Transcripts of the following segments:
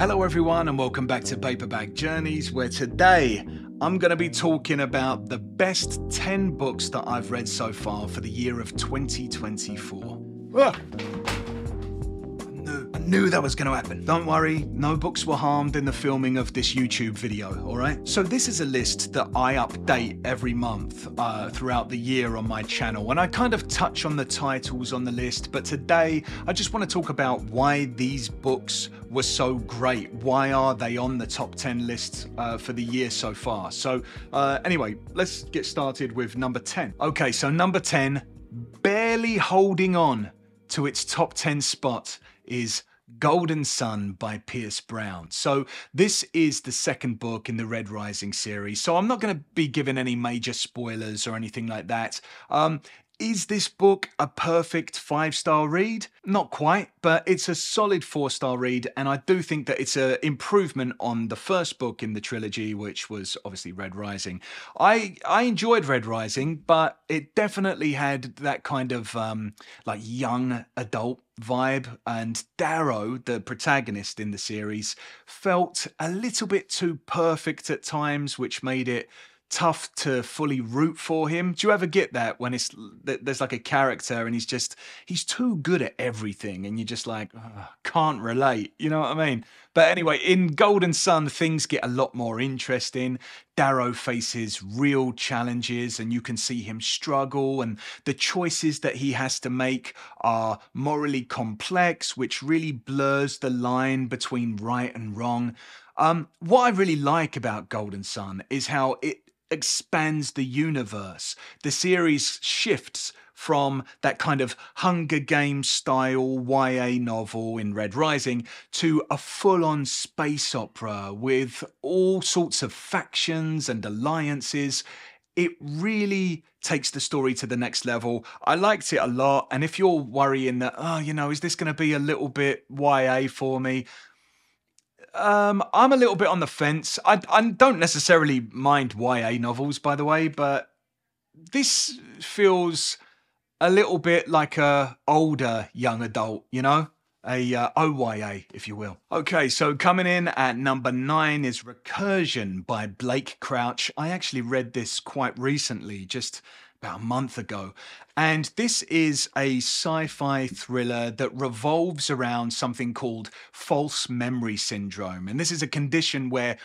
Hello, everyone, and welcome back to Paperback Journeys, where today I'm going to be talking about the best 10 books that I've read so far for the year of 2024. Ah! Knew that was going to happen. Don't worry, no books were harmed in the filming of this YouTube video, alright? So this is a list that I update every month uh, throughout the year on my channel, and I kind of touch on the titles on the list, but today I just want to talk about why these books were so great. Why are they on the top 10 list uh, for the year so far? So uh, anyway, let's get started with number 10. Okay, so number 10, barely holding on to its top 10 spot is Golden Son by Pierce Brown. So, this is the second book in the Red Rising series. So, I'm not going to be giving any major spoilers or anything like that. Um, is this book a perfect five star read? Not quite, but it's a solid four star read, and I do think that it's an improvement on the first book in the trilogy, which was obviously Red Rising. I I enjoyed Red Rising, but it definitely had that kind of um, like young adult vibe, and Darrow, the protagonist in the series, felt a little bit too perfect at times, which made it tough to fully root for him. Do you ever get that when it's there's like a character and he's just he's too good at everything and you're just like can't relate, you know what I mean? But anyway, in Golden Son things get a lot more interesting. Darrow faces real challenges and you can see him struggle and the choices that he has to make are morally complex which really blurs the line between right and wrong. Um, what I really like about Golden Son is how it expands the universe. The series shifts from that kind of Hunger Games style YA novel in Red Rising to a full on space opera with all sorts of factions and alliances. It really takes the story to the next level. I liked it a lot. And if you're worrying that, oh, you know, is this going to be a little bit YA for me? Um, I'm a little bit on the fence. I, I don't necessarily mind YA novels, by the way, but this feels a little bit like a older young adult, you know? A uh, OYA, if you will. Okay, so coming in at number nine is Recursion by Blake Crouch. I actually read this quite recently, just about a month ago. And this is a sci fi thriller that revolves around something called false memory syndrome. And this is a condition where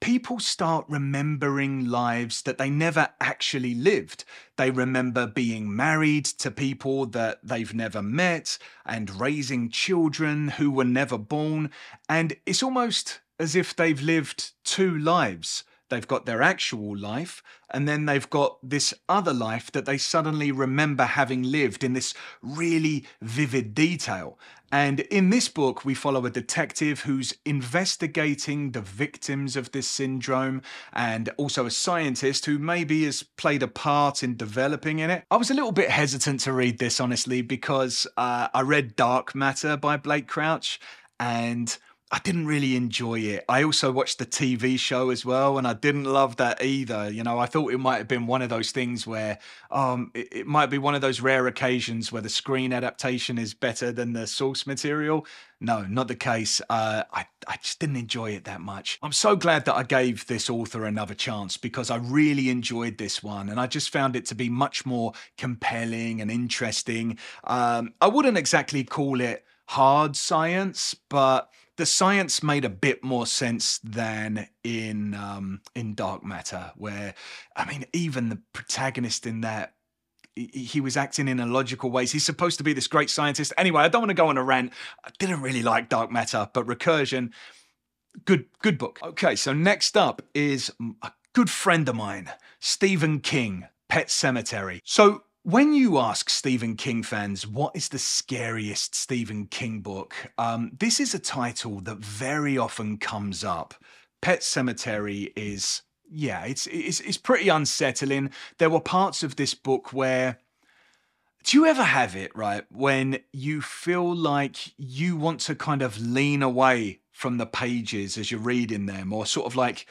people start remembering lives that they never actually lived. They remember being married to people that they've never met and raising children who were never born. And it's almost as if they've lived two lives. They've got their actual life, and then they've got this other life that they suddenly remember having lived in this really vivid detail. And in this book, we follow a detective who's investigating the victims of this syndrome and also a scientist who maybe has played a part in developing in it. I was a little bit hesitant to read this, honestly, because uh, I read Dark Matter by Blake Crouch and I didn't really enjoy it. I also watched the TV show as well, and I didn't love that either. You know, I thought it might have been one of those things where um, it, it might be one of those rare occasions where the screen adaptation is better than the source material. No, not the case. Uh, I, I just didn't enjoy it that much. I'm so glad that I gave this author another chance because I really enjoyed this one and I just found it to be much more compelling and interesting. Um, I wouldn't exactly call it hard science, but the science made a bit more sense than in um, in Dark Matter, where I mean, even the protagonist in that he was acting in illogical ways. He's supposed to be this great scientist. Anyway, I don't want to go on a rant. I didn't really like Dark Matter, but Recursion, good good book. Okay, so next up is a good friend of mine, Stephen King, Pet Sematary. So when you ask Stephen King fans what is the scariest Stephen King book, um, this is a title that very often comes up. Pet Sematary is, yeah, it's, it's, it's pretty unsettling. There were parts of this book where. Do you ever have it, right, when you feel like you want to kind of lean away from the pages as you're reading them, or sort of like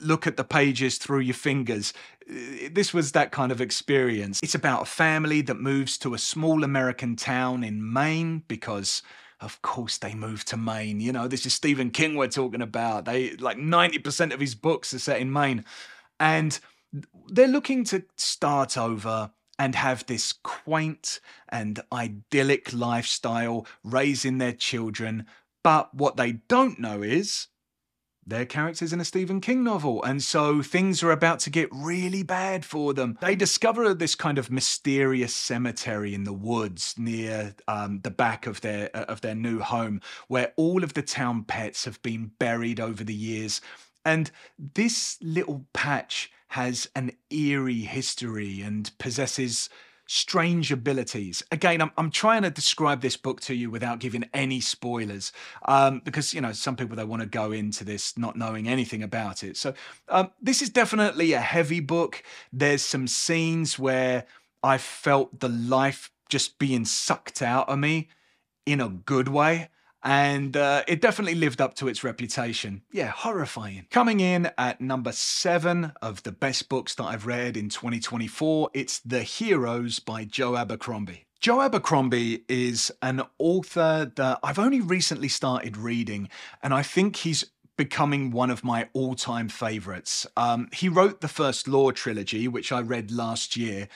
look at the pages through your fingers. This was that kind of experience. It's about a family that moves to a small American town in Maine because of course they moved to Maine. You know, this is Stephen King we're talking about. They like 90% of his books are set in Maine. And they're looking to start over and have this quaint and idyllic lifestyle raising their children. But what they don't know is they're characters in a Stephen King novel, and so things are about to get really bad for them. They discover this kind of mysterious cemetery in the woods near um, the back of their uh, of their new home, where all of the town pets have been buried over the years. And this little patch has an eerie history and possesses strange abilities. Again, I'm, I'm trying to describe this book to you without giving any spoilers, um, because you know some people they want to go into this not knowing anything about it. So um, this is definitely a heavy book. There's some scenes where I felt the life just being sucked out of me in a good way and uh, it definitely lived up to its reputation. Yeah, horrifying. Coming in at number seven of the best books that I've read in 2024, it's The Heroes by Joe Abercrombie. Joe Abercrombie is an author that I've only recently started reading, and I think he's becoming one of my all time favorites. Um, he wrote the first Law trilogy, which I read last year,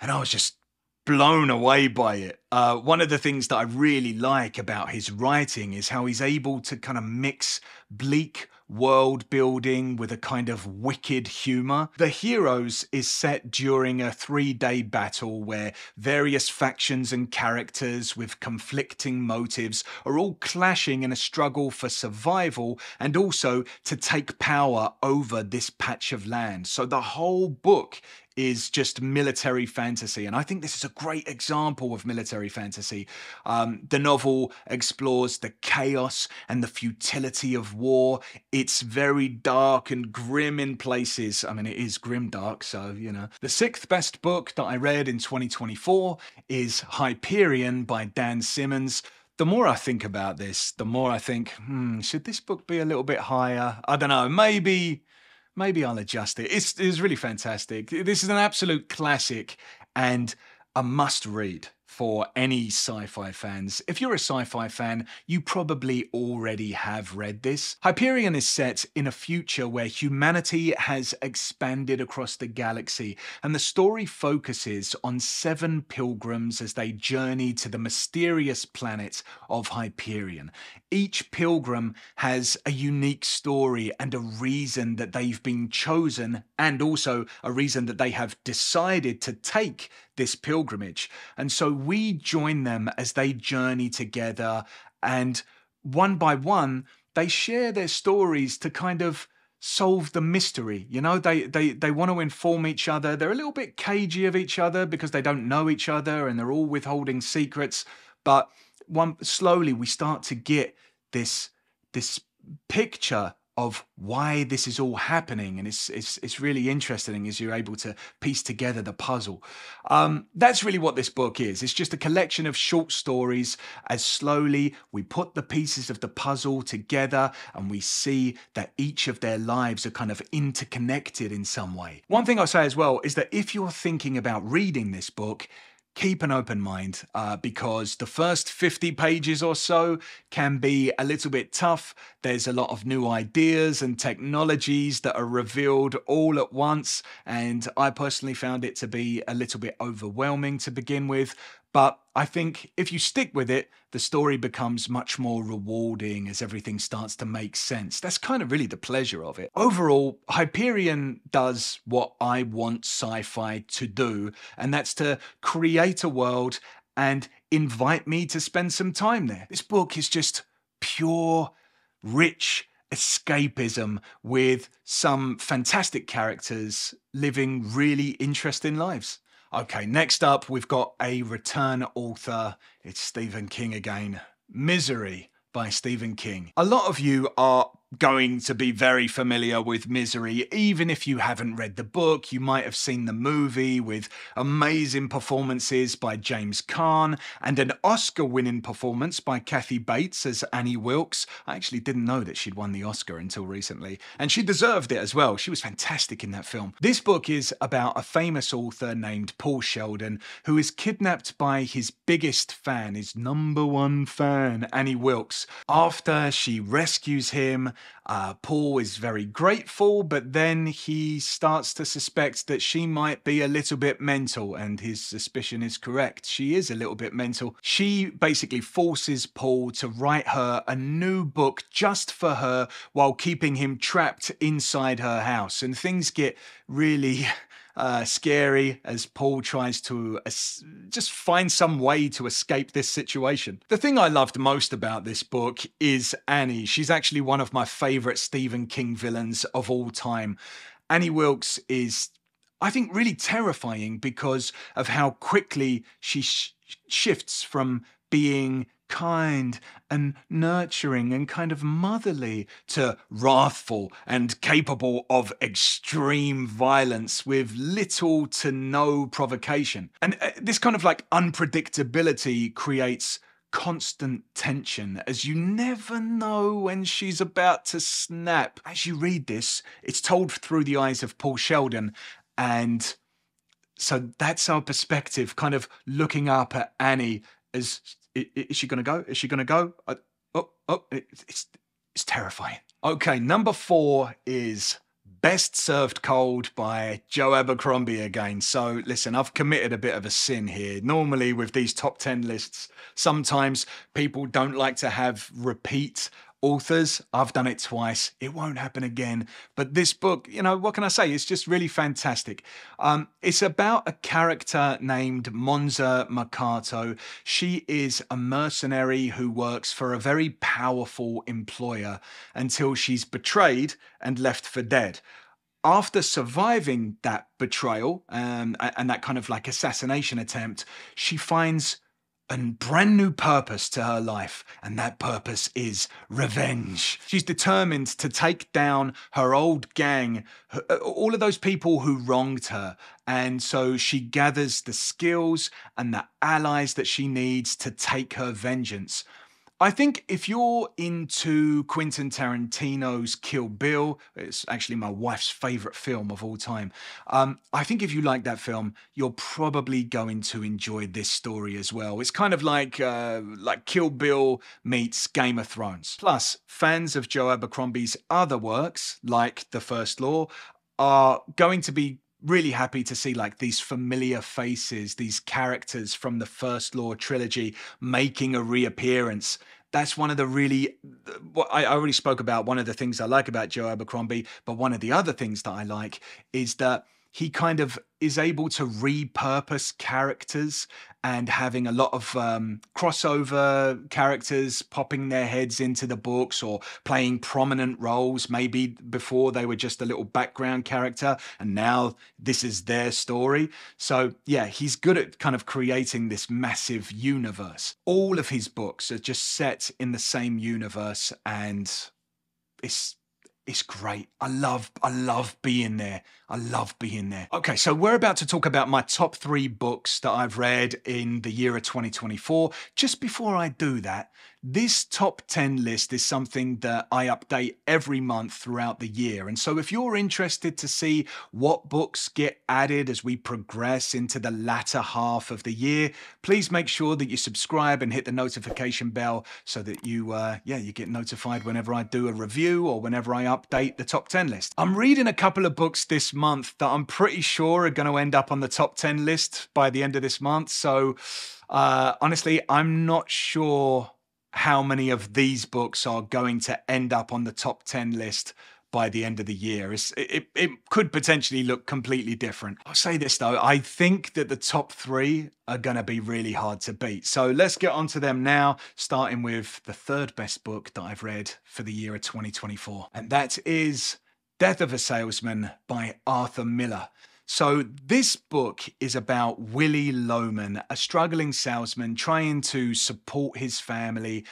and I was just blown away by it. Uh, one of the things that I really like about his writing is how he's able to kind of mix bleak world building with a kind of wicked humor. The Heroes is set during a three day battle where various factions and characters with conflicting motives are all clashing in a struggle for survival and also to take power over this patch of land. So the whole book is just military fantasy. And I think this is a great example of military fantasy. Um, the novel explores the chaos and the futility of war. It's very dark and grim in places. I mean, it is grim dark, so, you know. The sixth best book that I read in 2024 is Hyperion by Dan Simmons the more I think about this, the more I think, hmm, should this book be a little bit higher? I don't know. Maybe maybe I'll adjust it. It's, it's really fantastic. This is an absolute classic and a must read for any sci fi fans. If you're a sci fi fan, you probably already have read this. Hyperion is set in a future where humanity has expanded across the galaxy, and the story focuses on seven pilgrims as they journey to the mysterious planet of Hyperion. Each pilgrim has a unique story and a reason that they've been chosen, and also a reason that they have decided to take this pilgrimage. And so we join them as they journey together. And one by one, they share their stories to kind of solve the mystery. You know, they they they want to inform each other. They're a little bit cagey of each other because they don't know each other and they're all withholding secrets. But one slowly we start to get this this picture of why this is all happening and it's it's it's really interesting as you're able to piece together the puzzle. Um, that's really what this book is. It's just a collection of short stories as slowly we put the pieces of the puzzle together and we see that each of their lives are kind of interconnected in some way. One thing i'll say as well is that if you're thinking about reading this book keep an open mind uh, because the first 50 pages or so can be a little bit tough. There's a lot of new ideas and technologies that are revealed all at once, and I personally found it to be a little bit overwhelming to begin with. But I think if you stick with it, the story becomes much more rewarding as everything starts to make sense. That's kind of really the pleasure of it. Overall, Hyperion does what I want sci fi to do, and that's to create a world and invite me to spend some time there. This book is just pure, rich, escapism with some fantastic characters living really interesting lives. Okay, next up, we've got a return author. It's Stephen King again. Misery by Stephen King. A lot of you are going to be very familiar with Misery. Even if you haven't read the book, you might have seen the movie with amazing performances by James Caan and an Oscar winning performance by Kathy Bates as Annie Wilkes. I actually didn't know that she'd won the Oscar until recently, and she deserved it as well. She was fantastic in that film. This book is about a famous author named Paul Sheldon who is kidnapped by his biggest fan, his number one fan, Annie Wilkes. After she rescues him, uh, Paul is very grateful, but then he starts to suspect that she might be a little bit mental, and his suspicion is correct. She is a little bit mental. She basically forces Paul to write her a new book just for her while keeping him trapped inside her house, and things get really uh, scary as Paul tries to just find some way to escape this situation. The thing I loved most about this book is Annie. She's actually one of my favorite Stephen King villains of all time. Annie Wilkes is, I think, really terrifying because of how quickly she sh- shifts from being kind and nurturing and kind of motherly to wrathful and capable of extreme violence with little to no provocation. And uh, this kind of like unpredictability creates constant tension as you never know when she's about to snap. As you read this, it's told through the eyes of Paul Sheldon and so that's our perspective, kind of looking up at Annie as is she going to go? Is she going to go? Oh, oh, it's, it's terrifying. Okay, number four is Best Served Cold by Joe Abercrombie again. So, listen, I've committed a bit of a sin here. Normally, with these top 10 lists, sometimes people don't like to have repeat authors. I've done it twice. It won't happen again. But this book, you know, what can I say? It's just really fantastic. Um, it's about a character named Monza Murcatto. She is a mercenary who works for a very powerful employer until she's betrayed and left for dead after surviving that betrayal um, and that kind of like assassination attempt, she finds a brand new purpose to her life, and that purpose is revenge. She's determined to take down her old gang, uh, all of those people who wronged her. And so she gathers the skills and the allies that she needs to take her vengeance. I think if you're into Quentin Tarantino's Kill Bill, it's actually my wife's favorite film of all time. Um, I think if you like that film, you're probably going to enjoy this story as well. It's kind of like uh, like Kill Bill meets Game of Thrones. Plus, fans of Joe Abercrombie's other works, like The First Law, are going to be really happy to see like these familiar faces, these characters from the First Law trilogy making a reappearance. That's one of the really, uh, what I already spoke about. One of the things I like about Joe Abercrombie, but one of the other things that I like is that he kind of is able to repurpose characters and having a lot of um, crossover characters popping their heads into the books or playing prominent roles. Maybe before they were just a little background character and now this is their story. So, yeah, he's good at kind of creating this massive universe. All of his books are just set in the same universe and it's it's great. I love I love being there. I love being there. Okay, so we're about to talk about my top 3 books that I've read in the year of 2024. Just before I do that, this top 10 list is something that I update every month throughout the year. And so if you're interested to see what books get added as we progress into the latter half of the year, please make sure that you subscribe and hit the notification bell so that you uh, yeah, you get notified whenever I do a review or whenever I update the top 10 list. I'm reading a couple of books this month that I'm pretty sure are going to end up on the top 10 list by the end of this month. So uh, honestly, I'm not sure how many of these books are going to end up on the top 10 list by the end of the year. It, it, it, could potentially look completely different. I'll say this though, I think that the top three are going to be really hard to beat. So let's get on to them now, starting with the third best book that I've read for the year of 2024. And that is Death of a Salesman by Arthur Miller. So, this book is about Willy Loman, a struggling salesman trying to support his family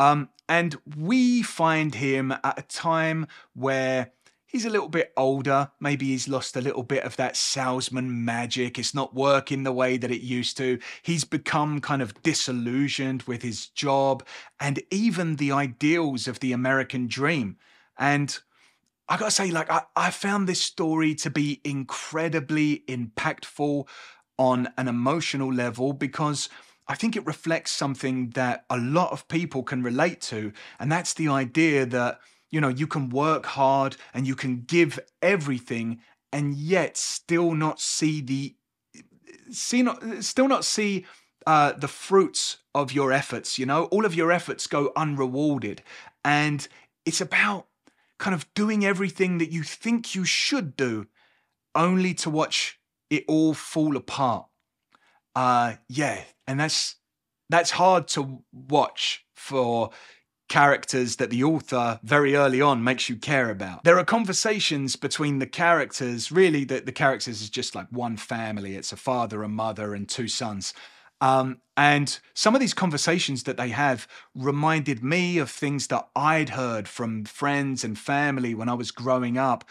Um, and we find him at a time where he's a little bit older. Maybe he's lost a little bit of that salesman magic. It's not working the way that it used to. He's become kind of disillusioned with his job and even the ideals of the American dream. And I gotta say, like, I, I found this story to be incredibly impactful on an emotional level because I think it reflects something that a lot of people can relate to. And that's the idea that, you know, you can work hard and you can give everything and yet still not see the, see not, still not see uh, the fruits of your efforts, you know, all of your efforts go unrewarded. And it's about kind of doing everything that you think you should do only to watch it all fall apart. Uh, yeah, and that's that's hard to watch for characters that the author very early on makes you care about. There are conversations between the characters, really that the characters is just like one family. It's a father, a mother, and two sons. Um, and some of these conversations that they have reminded me of things that I'd heard from friends and family when I was growing up.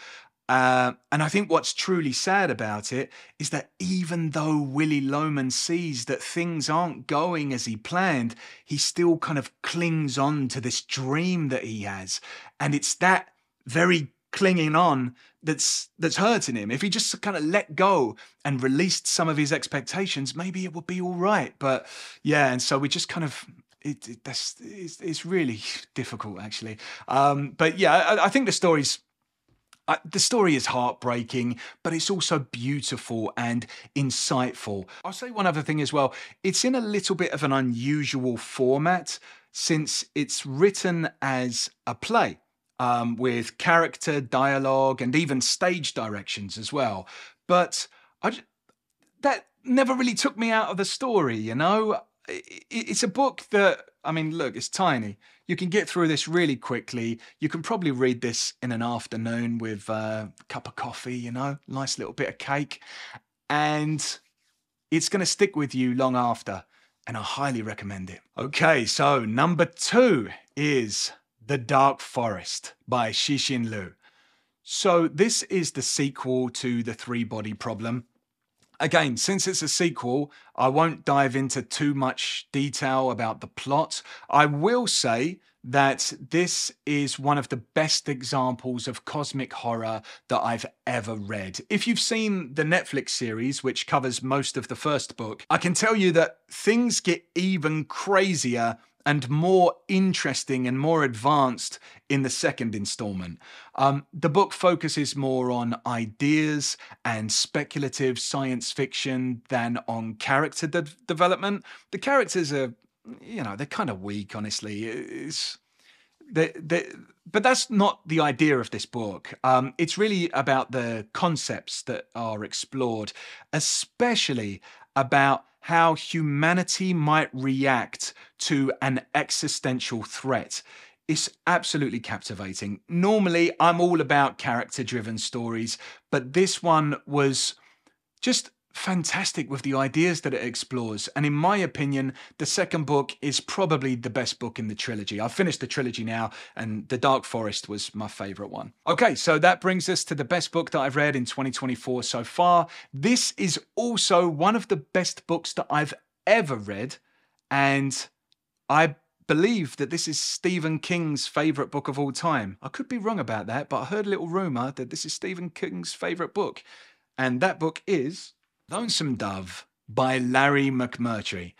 Uh, and I think what's truly sad about it is that even though Willy Loman sees that things aren't going as he planned, he still kind of clings on to this dream that he has. And it's that very clinging on that's that's hurting him. If he just kind of let go and released some of his expectations, maybe it would be all right. But yeah, and so we just kind of it, it that's it's, it's, really difficult actually. Um, but yeah, I, I think the story's uh, the story is heartbreaking, but it's also beautiful and insightful. I'll say one other thing as well. It's in a little bit of an unusual format since it's written as a play. Um, with character, dialogue, and even stage directions as well. But I, that never really took me out of the story, you know? It's a book that, I mean, look, it's tiny you can get through this really quickly. You can probably read this in an afternoon with a cup of coffee, you know, nice little bit of cake. And it's going to stick with you long after. And I highly recommend it. Okay, so number two is The Dark Forest by Cixin Liu. So, this is the sequel to The Three Body Problem. Again, since it's a sequel, I won't dive into too much detail about the plot. I will say that this is one of the best examples of cosmic horror that I've ever read. If you've seen the Netflix series, which covers most of the first book, I can tell you that things get even crazier and more interesting and more advanced in the second installment. Um, the book focuses more on ideas and speculative science fiction than on character de- development. The characters are, you know, they're kind of weak, honestly. It's. They, they, but that's not the idea of this book. Um, it's really about the concepts that are explored, especially about how humanity might react to an existential threat. It's absolutely captivating. Normally, I'm all about character driven stories, but this one was just fantastic with the ideas that it explores. And in my opinion, the second book is probably the best book in the trilogy. I've finished the trilogy now, and The Dark Forest was my favorite one. Okay, so that brings us to the best book that I've read in 2024 so far. This is also one of the best books that I've ever read. And I believe that this is Stephen King's favourite book of all time. I could be wrong about that, but I heard a little rumour that this is Stephen King's favourite book. And that book is Lonesome Dove by Larry McMurtry.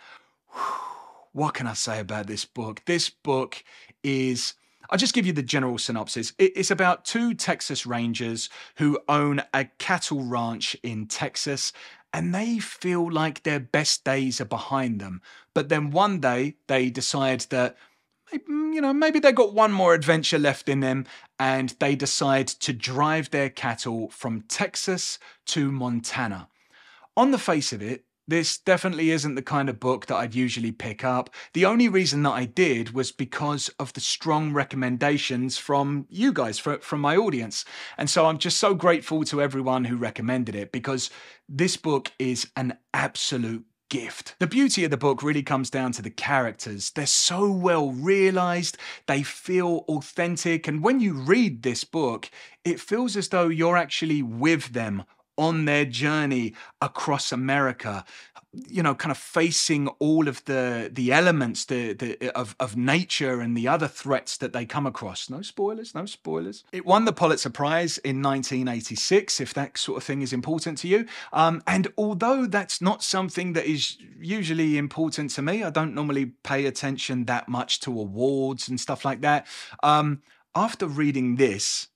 What can I say about this book? This book is. I'll just give you the general synopsis. It's about two Texas Rangers who own a cattle ranch in Texas and they feel like their best days are behind them. But then one day they decide that you know, maybe they've got one more adventure left in them and they decide to drive their cattle from Texas to Montana on the face of it, this definitely isn't the kind of book that I'd usually pick up. The only reason that I did was because of the strong recommendations from you guys, from my audience. And so I'm just so grateful to everyone who recommended it because this book is an absolute gift. The beauty of the book really comes down to the characters. They're so well realized, they feel authentic, and when you read this book, it feels as though you're actually with them on their journey across America, you know, kind of facing all of the the elements the, the, of, of nature and the other threats that they come across. No spoilers, no spoilers. It won the Pulitzer Prize in 1986, if that sort of thing is important to you. Um, and although that's not something that is usually important to me, I don't normally pay attention that much to awards and stuff like that. Um, after reading this,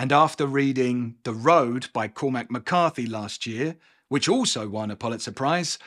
and after reading The Road by Cormac McCarthy last year, which also won a Pulitzer Prize,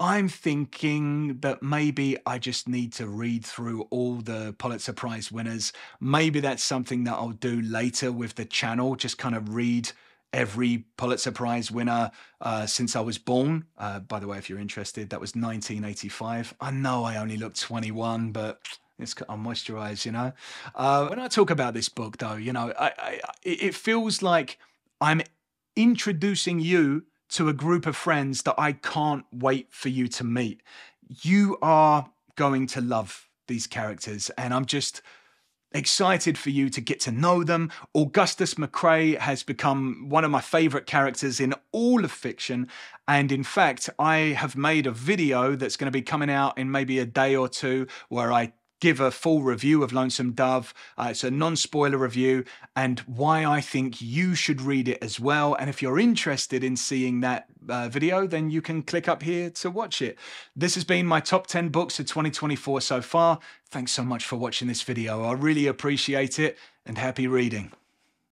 I'm thinking that maybe I just need to read through all the Pulitzer Prize winners. Maybe that's something that I'll do later with the channel, just kind of read every Pulitzer Prize winner uh, since I was born. Uh, by the way, if you're interested, that was 1985. I know I only look 21, but it's I'm moisturized, you know. Uh, when I talk about this book, though, you know, I, I, it feels like I'm introducing you to a group of friends that I can't wait for you to meet. You are going to love these characters, and I'm just excited for you to get to know them. Augustus McCrae has become one of my favorite characters in all of fiction. And in fact, I have made a video that's going to be coming out in maybe a day or two where I give a full review of Lonesome Dove. Uh, it's a non spoiler review and why I think you should read it as well. And if you're interested in seeing that uh, video, then you can click up here to watch it. This has been my top 10 books of 2024 so far. Thanks so much for watching this video. I really appreciate it and happy reading.